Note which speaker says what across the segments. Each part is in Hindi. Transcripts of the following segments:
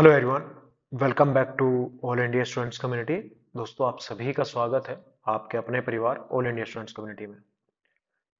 Speaker 1: Hello everyone welcome back to all India students community दोस्तों, आप सभी का स्वागत है आपके अपने परिवार ऑल इंडिया स्टूडेंट्स कम्युनिटी में।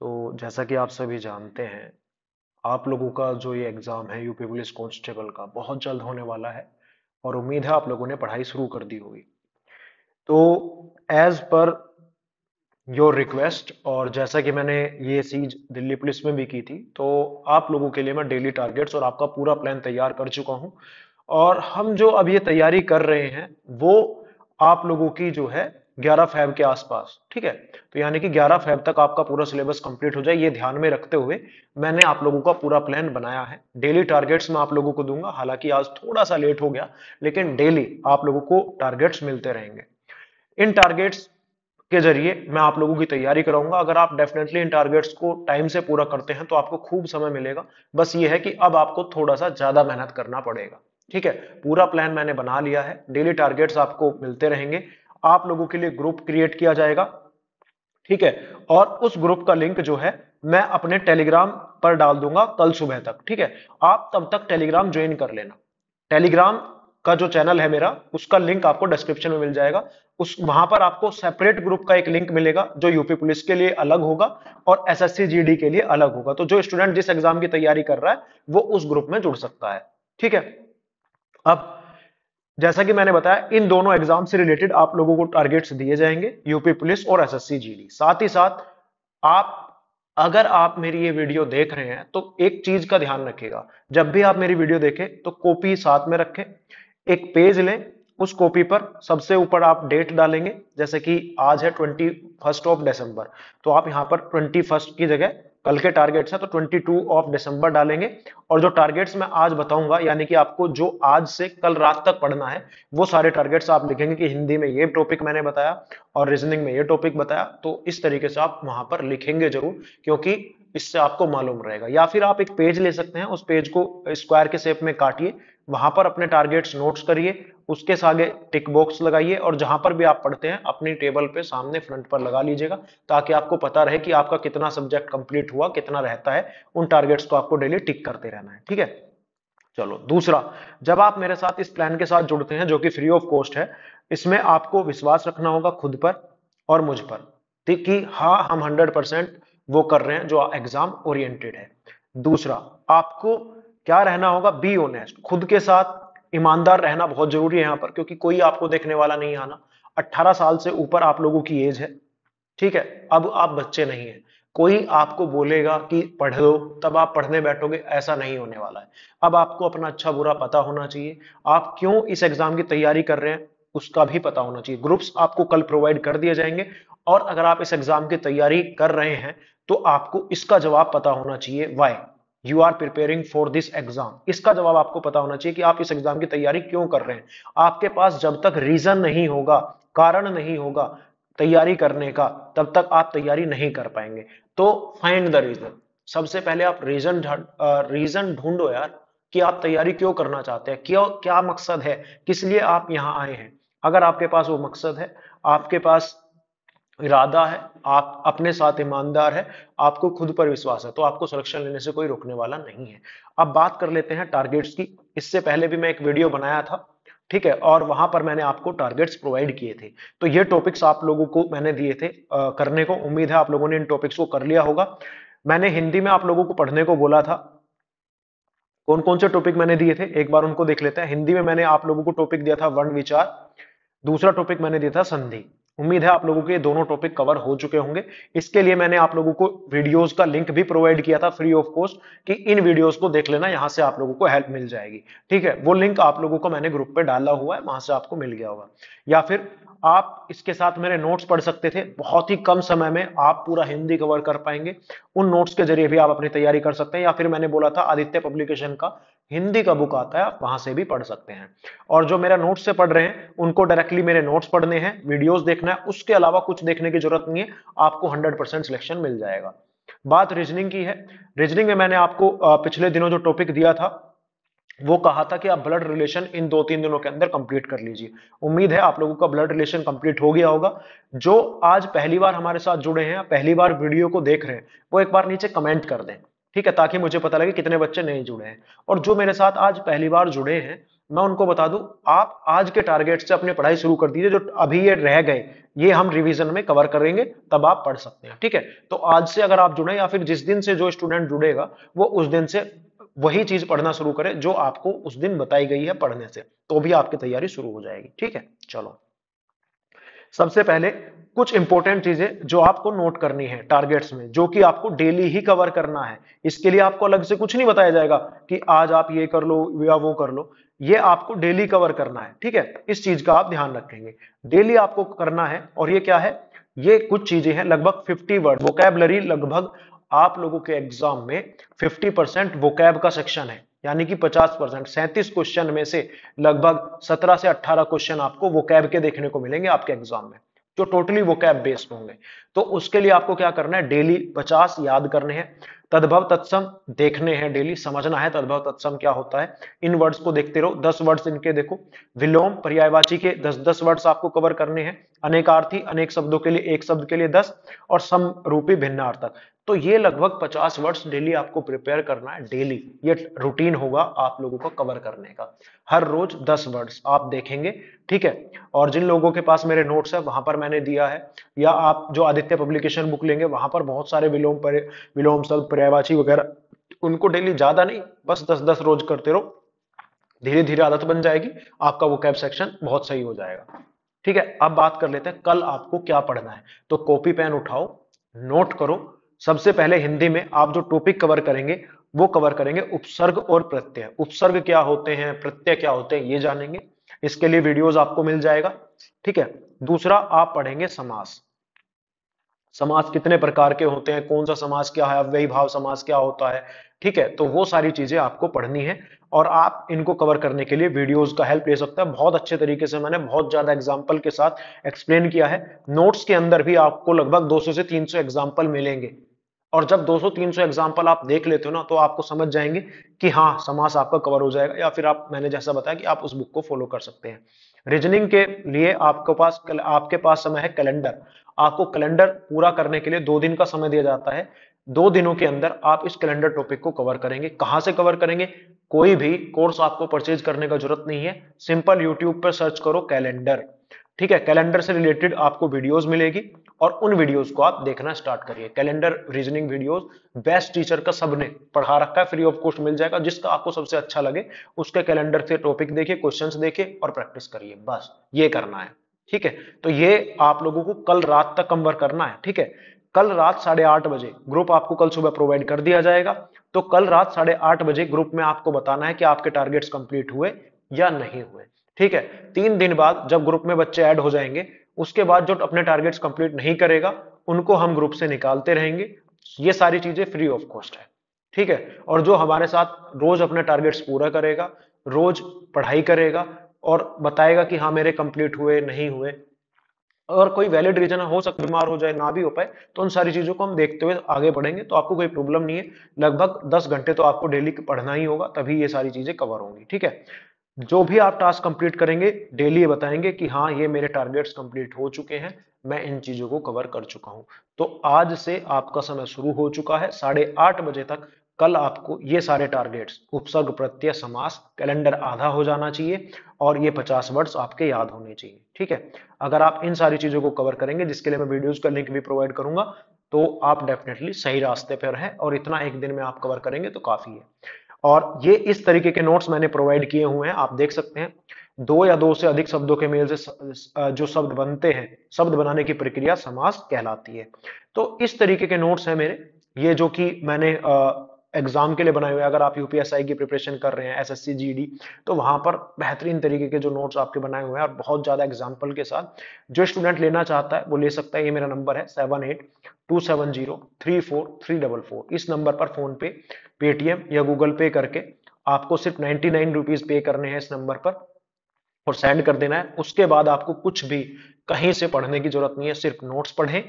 Speaker 1: तो जैसा कि आप सभी जानते हैं, आप लोगों का जो ये एग्ज़ाम है यूपी पुलिस कांस्टेबल का, बहुत जल्द होने वाला है और उम्मीद है आप लोगों ने पढ़ाई शुरू कर दी होगी। तो एज पर योर रिक्वेस्ट और जैसा कि मैंने ये चीज़ दिल्ली पुलिस में भी की थी तो आप लोगों के लिए मैं डेली टारगेट्स और आपका पूरा प्लान तैयार कर चुका हूँ। और हम जो अब ये तैयारी कर रहे हैं, वो आप लोगों की जो है 11 फैब के आसपास, ठीक है? तो यानी कि 11 फैब तक आपका पूरा सिलेबस कंप्लीट हो जाए, ये ध्यान में रखते हुए मैंने आप लोगों का पूरा प्लान बनाया है। डेली टारगेट्स मैं आप लोगों को दूँगा, हालाँकि आज थोड़ा सा लेट हो गया, लेकिन डेली आप लोगों को टारगेट्स मिलते रहेंगे। इन टारगेट्स के ज़रिए मैं आप लोगों की तैयारी कराऊँगा। अगर आप डेफिनेटली इन टारगेट्स को टाइम से पूरा करते हैं तो आपको खूब समय मिलेगा। बस ये है कि अब आपको थोड़ा सा ज़्यादा मेहनत करना पड़ेगा। ठीक है, पूरा प्लान मैंने बना लिया है। डेली टारगेट्स आपको मिलते रहेंगे। आप लोगों के लिए ग्रुप क्रिएट किया जाएगा। ठीक है, और उस ग्रुप का लिंक जो है, मैं अपने टेलीग्राम पर डाल दूँगा कल सुबह तक। ठीक है, आप तब तक टेलीग्राम ज्वाइन कर लेना। टेलीग्राम का जो चैनल है मेरा, उसका लिंक आपको डिस्क्रिप्शन में मिल जाएगा। उस, वहाँ पर आपको सेपरेट ग्रुप का एक लिंक मिलेगा, जो यूपी पुलिस के लिए अलग होगा और एसएससी जीडी के लिए अलग होगा। तो जो स्टूडेंट जिस एग्ज़ाम की तैयारी कर रहा है, वो उस ग्रुप में जुड़ सकता है। ठीक है अब, जैसा कि मैंने बताया, इन दोनों एग्ज़ाम से रिलेटेड आप लोगों को टारगेट्स दिए जाएँगे यूपी पुलिस और एसएससी जीडी साथ ही साथ, आप, अगर आप मेरी ये वीडियो देख रहे हैं तो एक चीज़ का ध्यान रखिएगा। जब भी आप मेरी वीडियो देखें तो कॉपी साथ में रखें। एक पेज लें, उस कॉपी पर सबसे ऊपर आप डेट डालेंगे, जैसे कि आज है ट्वेंटी फ़र्स्ट ऑफ़ दिसंबर तो आप यहाँ पर ट्वेंटी फ़र्स्ट की जगह कल के टारगेट्स हैं तो 22 ऑफ़ दिसंबर डालेंगे। और जो टारगेट्स मैं आज बताऊँगा, यानी कि आपको जो आज से कल रात तक पढ़ना है, वो सारे टारगेट्स आप लिखेंगे कि हिंदी में ये टॉपिक मैंने बताया और रीजनिंग में ये टॉपिक बताया तो इस तरीके से आप वहाँ पर लिखेंगे ज़रूर, क्योंकि इससे आपको मालूम रहेगा। या फिर आप एक पेज ले सकते हैं, उस पेज को स्क्वायर के शेप में काटिए, वहाँ पर अपने टारगेट्स नोट्स करिए, उसके आगे टिक बॉक्स लगाइए और जहाँ पर भी आप पढ़ते हैं, अपनी टेबल पे सामने फ्रंट पर लगा लीजिएगा, ताकि आपको पता रहे कि आपका कितना सब्जेक्ट कंप्लीट हुआ, कितना रहता है, उन टारगेट्स को आपको डेली टिक करते रहना है, ठीक है? चलो, दूसरा, जब आप मेरे साथ इस प्लान के साथ जुड़ते हैं, जो कि फ्री ऑफ़ कॉस्ट है, इसमें आपको विश्वास रखना होगा खुद पर और मुझ पर कि हाँ हम हंड्रेड परसेंट वो कर रहे हैं जो एग्ज़ाम ओरिएंटेड है। दूसरा, आपको क्या रहना होगा? बी ओनेस्ट खुद के साथ ईमानदार रहना बहुत ज़रूरी है यहाँ पर, क्योंकि कोई आपको देखने वाला नहीं आना। 18 साल से ऊपर आप लोगों की एज है। ठीक है? अब आप बच्चे नहीं है। कोई आपको बोलेगा कि पढ़ लो, तब आप पढ़ने बैठोगे, ऐसा नहीं होने वाला है। अब आपको अपना अच्छा बुरा पता होना चाहिए। आप क्यों इस एग्ज़ाम की तैयारी कर रहे हैं, उसका भी पता होना चाहिए। ग्रुप्स आपको कल प्रोवाइड कर दिए जाएँगे। और अगर आप इस एग्ज़ाम की तैयारी कर रहे हैं तो आपको इसका जवाब पता होना चाहिए why you are preparing for this exam इसका जवाब आपको पता होना चाहिए कि आप इस एग्ज़ाम की तैयारी क्यों कर रहे हैं। आपके पास जब तक रीजन नहीं होगा, कारण नहीं होगा तैयारी करने का, तब तक आप तैयारी नहीं कर पाएँगे। तो फाइंड द रीजन सबसे पहले आप रीजन रीजन ढूंढो यार कि आप तैयारी क्यों करना चाहते हैं। क्यों, क्या मकसद है? किस लिए आप यहाँ आए हैं? अगर आपके पास वो मकसद है, आपके पास इरादा है आप अपने साथ ईमानदार है आपको खुद पर विश्वास है तो आपको सिलेक्शन लेने से कोई रोकने वाला नहीं है। अब बात कर लेते हैं टारगेट्स की। इससे पहले भी मैं एक वीडियो बनाया था ठीक है और वहाँ पर मैंने आपको टारगेट्स प्रोवाइड किए थे। तो ये टॉपिक्स आप लोगों को मैंने दिए थे आ, करने को। उम्मीद है आप लोगों ने इन टॉपिक्स को कर लिया होगा। मैंने हिंदी में आप लोगों को पढ़ने को बोला था। कौन कौन से टॉपिक मैंने दिए थे? एक बार उनको देख लेते हैं। हिंदी में मैंने आप लोगों को टॉपिक दिया था वर्ण विचार। दूसरा टॉपिक मैंने दिया था संधि। उम्मीद है आप लोगों के दोनों टॉपिक कवर हो चुके होंगे। इसके लिए मैंने आप लोगों को वीडियोस का लिंक भी प्रोवाइड किया था फ्री ऑफ़ कॉस्ट कि इन वीडियोस को देख लेना, यहाँ से आप लोगों को हेल्प मिल जाएगी। ठीक है, वो लिंक आप लोगों को मैंने ग्रुप पे डाला हुआ है, वहाँ से आपको मिल गया होगा। या फिर आप इसके साथ मेरे नोट्स पढ़ सकते थे। बहुत ही कम समय में आप पूरा हिंदी कवर कर पाएँगे। उन नोट्स के ज़रिए भी आप अपनी तैयारी कर सकते हैं या फिर मैंने बोला था आदित्य पब्लिकेशन का हिंदी का बुक आता है, आप वहाँ से भी पढ़ सकते हैं। और जो मेरा नोट्स से पढ़ रहे हैं, उनको डायरेक्टली मेरे नोट्स पढ़ने हैं वीडियोस देखना है। उसके अलावा कुछ देखने की ज़रूरत नहीं है, आपको हंड्रेड परसेंट सिलेक्शन मिल जाएगा। बात रीजनिंग की है। रीजनिंग में मैंने आपको पिछले दिनों जो टॉपिक दिया था वो कहा था कि आप ब्लड रिलेशन इन दो तीन दिनों के अंदर कंप्लीट कर लीजिए। उम्मीद है आप लोगों का ब्लड रिलेशन कंप्लीट हो गया होगा। जो आज पहली बार हमारे साथ जुड़े हैं पहली बार वीडियो को देख रहे हैं, वो एक बार नीचे कमेंट कर दें, ठीक है? ताकि मुझे पता लगे कितने बच्चे नहीं जुड़े हैं। और जो मेरे साथ आज पहली बार जुड़े हैं, मैं उनको बता दूँ, आप आज के टारगेट से अपनी पढ़ाई शुरू कर दीजिए, जो अभी ये रह गए, ये हम रिवीजन में कवर करेंगे, तब आप पढ़ सकते हैं, ठीक है? तो आज से अगर आप जुड़े या फिर जिस दिन से जो स्टूडेंट जुड़ेगा, वो उस दिन से वही चीज़ पढ़ना शुरू करे जो आपको उस दिन बताई गई है पढ़ने से तो भी आपकी तैयारी शुरू हो जाएगी। ठीक है? चलो। सबसे पहले कुछ इंपॉर्टेंट चीज़ें जो आपको नोट करनी है टारगेट्स में, जो कि आपको डेली ही कवर करना है। इसके लिए आपको अलग से कुछ नहीं बताया जाएगा कि आज आप ये कर लो या वो कर लो। ये आपको डेली कवर करना है। ठीक है? इस चीज़ का आप ध्यान रखेंगे। डेली आपको करना है और ये क्या है? ये कुछ चीज़ें हैं, लगभग 50 वर्ड वोकेबलरी लगभग आप लोगों के एग्ज़ाम में 50 परसेंट वोकैब का सेक्शन है, यानी कि 50 परसेंट सैंतीस क्वेश्चन में से लगभग 17 से 18 क्वेश्चन आपको वोकैब के देखने को मिलेंगे आपके एग्ज़ाम में, जो टोटली वो कैब बेस्ड होंगे। तो उसके लिए आपको क्या करना है डेली 50 याद करने हैं, तद्भव तत्सम देखने हैं डेली समझना है तद्भव तत्सम क्या होता है, इन वर्ड्स को देखते रहो 10 वर्ड्स इनके देखो, विलोम पर्यायवाची के दस दस वर्ड्स आपको कवर करने हैं, अनेकार्थी, अनेक शब्दों के लिए, एक शब्द के लिए 10 और समरूपी भिन्नार्थक। तो ये लगभग 50 वर्ड्स डेली आपको प्रिपेयर करना है, डेली। ये रूटीन होगा आप लोगों को कवर करने का। हर रोज 10 वर्ड्स आप देखेंगे, ठीक है? और जिन लोगों के पास मेरे नोट्स है, वहाँ पर मैंने दिया है। या आप जो आदित्य पब्लिकेशन बुक लेंगे, वहाँ पर बहुत सारे विलोम पर, विलोम शब्द पर्यायवाची वगैरह, उनको डेली ज़्यादा नहीं, बस दस दस रोज करते रहो। धीरे धीरे आदत बन जाएगी, आपका वो कैब सेक्शन बहुत सही हो जाएगा। ठीक है? अब बात कर लेते हैं, कल आपको क्या पढ़ना है? तो कॉपी पेन उठाओ नोट करो सबसे पहले हिंदी में आप जो टॉपिक कवर करेंगे, वो कवर करेंगे उपसर्ग और प्रत्यय। उपसर्ग क्या होते हैं, प्रत्यय क्या होते हैं, ये जानेंगे। इसके लिए वीडियोस आपको मिल जाएगा। ठीक है? दूसरा, आप पढ़ेंगे समास। समास कितने प्रकार के होते हैं, कौन सा समाज क्या है, अव्ययी भाव समाज क्या होता है, ठीक है? तो वो सारी चीज़ें आपको पढ़नी है और आप इनको कवर करने के लिए वीडियोस का हेल्प ले सकते हैं। बहुत अच्छे तरीके से मैंने बहुत ज़्यादा एग्ज़ाम्पल के साथ एक्सप्लेन किया है। नोट्स के अंदर भी आपको लगभग 200 से 300 एग्ज़ाम्पल मिलेंगे। और जब 200-300 एग्ज़ाम्पल आप देख लेते हो ना तो आपको समझ जाएँगे कि हाँ समास आपका कवर हो जाएगा या फिर आप, मैंने जैसा बताया कि आप उस बुक को फॉलो कर सकते हैं। रीजनिंग के लिए आपके पास आपके पास समय है कैलेंडर आपको कैलेंडर पूरा करने के लिए दो दिन का समय दिया जाता है। दो दिनों के अंदर आप इस कैलेंडर टॉपिक को कवर करेंगे। कहाँ से कवर करेंगे? कोई भी कोर्स आपको परचेज करने का ज़रूरत नहीं है। सिंपल यूट्यूब पर सर्च करो कैलेंडर ठीक है कैलेंडर से रिलेटेड आपको वीडियोस मिलेगी और उन वीडियोस को आप देखना स्टार्ट करिए। Calendar reasoning videos best teacher का सबने पढ़ा रखा है फ्री ऑफ़ कॉस्ट मिल जाएगा। जिसका आपको सबसे अच्छा लगे, उसके कैलेंडर से टॉपिक देखिए क्वेश्चन देखिए और प्रैक्टिस करिए। बस, ये करना है। ठीक है तो ये आप लोगों को कल रात तक कवर करना है। ठीक है, कल रात साढ़े आठ बजे ग्रुप आपको कल सुबह प्रोवाइड कर दिया जाएगा। तो कल रात साढ़े आठ बजे ग्रुप में आपको बताना है कि आपके टारगेट्स कंप्लीट हुए या नहीं हुए। ठीक है? तीन दिन बाद जब ग्रुप में बच्चे ऐड हो जाएँगे, उसके बाद जो अपने टारगेट्स कंप्लीट नहीं करेगा, उनको हम ग्रुप से निकालते रहेंगे। ये सारी चीज़ें फ्री ऑफ़ कॉस्ट है। ठीक है? और जो हमारे साथ रोज अपने टारगेट्स पूरा करेगा, रोज पढ़ाई करेगा और बताएगा कि हाँ मेरे कंप्लीट हुए, नहीं हुए अगर कोई वैलिड रीजन हो सकता बीमार हो जाए, ना भी हो पाए तो उन सारी चीज़ों को हम देखते हुए आगे बढ़ेंगे तो आपको कोई प्रॉब्लम नहीं है। लगभग दस घंटे तो आपको डेली पढ़ना ही होगा, तभी ये सारी चीज़ें कवर होंगी। ठीक है? जो भी आप टास्क कंप्लीट करेंगे डेली ये बताएँगे कि हाँ ये मेरे टारगेट्स कंप्लीट हो चुके हैं, मैं इन चीज़ों को कवर कर चुका हूँ। तो आज से आपका समय शुरू हो चुका है, साढ़े आठ बजे तक कल आपको ये सारे टारगेट्स उपसर्ग, प्रत्यय, समास कैलेंडर आधा हो जाना चाहिए और ये पचास वर्ड्स आपके याद होने चाहिए, ठीक है? अगर आप इन सारी चीज़ों को कवर करेंगे, जिसके लिए मैं वीडियोज़ का लिंक भी प्रोवाइड करूँगा तो आप डेफिनेटली सही रास्ते पर हैं और इतना एक दिन में आप कवर करेंगे तो काफ़ी है। और ये इस तरीके के नोट्स मैंने प्रोवाइड किए हुए हैं, आप देख सकते हैं। दो या दो से अधिक शब्दों के मेल से जो शब्द बनते हैं, शब्द बनाने की प्रक्रिया समास कहलाती है। तो इस तरीके के नोट्स हैं मेरे। ये जो कि मैंने एग्ज़ाम के लिए बनाए हुए अगर आप यूपीएसआई की प्रिपरेशन कर रहे हैं एसएससी जीडी तो वहाँ पर बेहतरीन तरीके के जो नोट्स आपके बनाए हुए हैं और बहुत ज़्यादा एग्ज़ाम्पल के साथ जो स्टूडेंट लेना चाहता है, वो ले सकता है। ये मेरा नंबर है seven eight two seven zero three four three double four इस नंबर पर फ़ोन पे पेटीएम या गूगल पे करके आपको सिर्फ़ नाइनटी नाइन रुपीज़ पे करने हैं इस नंबर पर और सेंड कर देना है। उसके बाद आपको कुछ भी कहीं से पढ़ने की ज़रूरत नहीं है, सिर्फ़ नोट्स पढ़ें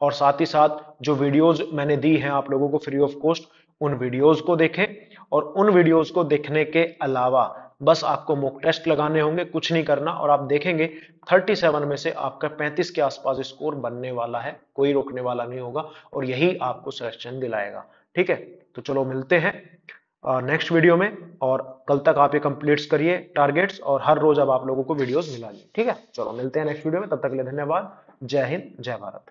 Speaker 1: और साथ ही साथ जो वीडियोज़ मैंने दी हैं आप लोगों को फ्री ऑफ़ कॉस्ट उन वीडियोस को देखें और उन वीडियोस को देखने के अलावा बस आपको मोक टेस्ट लगाने होंगे, कुछ नहीं करना और आप देखेंगे 37 में से आपका 35 के आसपास स्कोर बनने वाला है, कोई रोकने वाला नहीं होगा और यही आपको सिलेक्शन दिलाएगा। ठीक है? तो चलो मिलते हैं नेक्स्ट वीडियो में और कल तक आप ये कंप्लीट्स करिए टारगेट्स और हर रोज अब आप लोगों को वीडियोस मिला ठीक है? चलो मिलते हैं नेक्स्ट वीडियो में, तब तक के लिए धन्यवाद। जय हिंद, जय भारत।